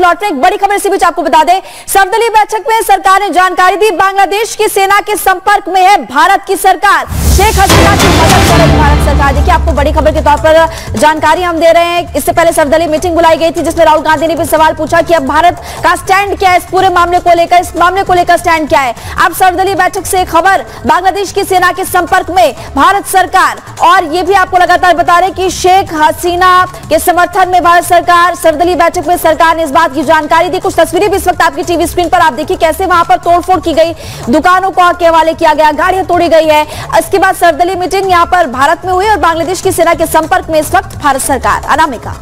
लौट रहे एक बड़ी खबर इसी बीच आपको बता दें। सर्वदलीय बैठक में सरकार ने जानकारी दी, बांग्लादेश की सेना के संपर्क में है भारत की सरकार। शेख हसीना की मदद भारत सरकार देखिए आपको बड़ी खबर के तौर पर जानकारी हम दे रहे हैं। इससे पहले सर्वदलीय मीटिंग बुलाई गई थी, जिसमें राहुल गांधी ने भी सवाल पूछा कि अब भारत का स्टैंड क्या है? इस पूरे मामले को लेकर, इस मामले को लेकर स्टैंड क्या है? अब सर्वदलीय बैठक से खबर, बांग्लादेश की सेना के संपर्क में भारत सरकार। और ये भी आपको लगातार बता रहे कि शेख हसीना के समर्थन में भारत सरकार, सर्वदलीय बैठक में सरकार ने इस बात की जानकारी दी। कुछ तस्वीरें भी इस वक्त आपकी टीवी स्क्रीन पर, आप देखिए कैसे वहाँ पर तोड़फोड़ की गई। दुकानों को के हवाले किया गया, गाड़ियाँ तोड़ी गई है। इसके बाद सर्वदलीय मीटिंग यहाँ पर भारत में हुई और बांग्लादेश की सेना के संपर्क में इस वक्त भारत सरकार अनामिका।